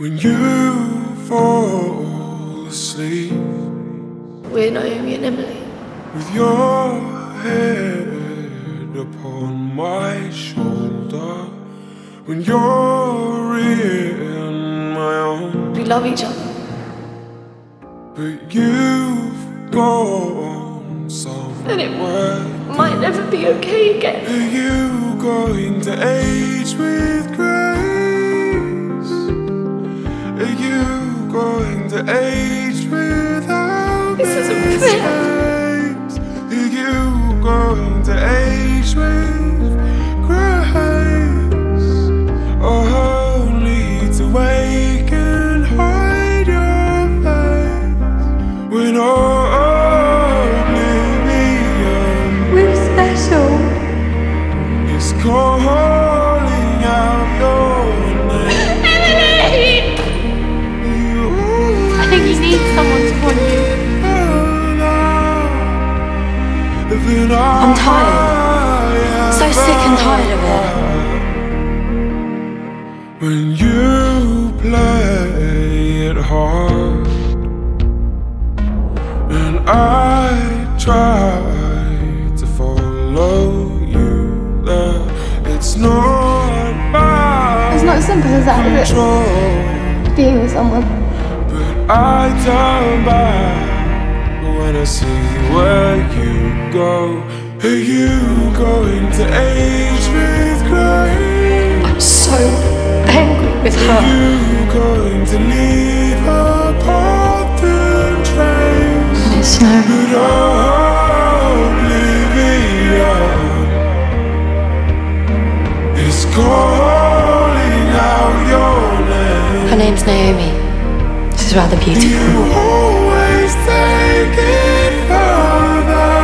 When you fall asleep We're Naomi and Emily. with your head upon my shoulder, when you're in my arms, We love each other. but you've gone And it might never be okay again. Are you going to age with grace? Calling out your name. I think you need someone to want you. I'm tired. So sick and tired of it. When you play it hard, and I simple as that, is it? Being with someone. But I turn back when I see where you go. Are you going to age with grace? I'm so angry with Are her. you going to leave a path and trace? It's no. But oblivion name's Naomi. She's rather beautiful. You always take it further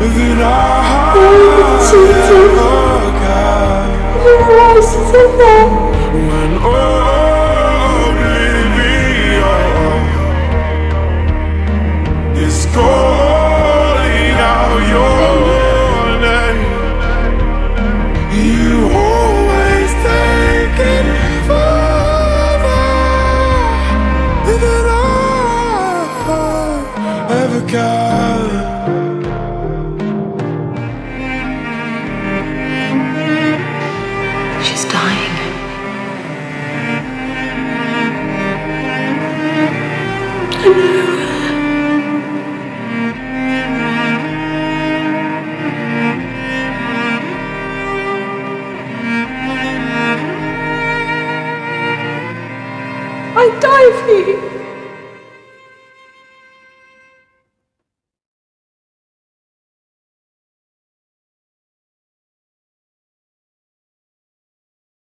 than I I die for you.